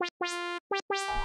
Wah, wah, wah, wah.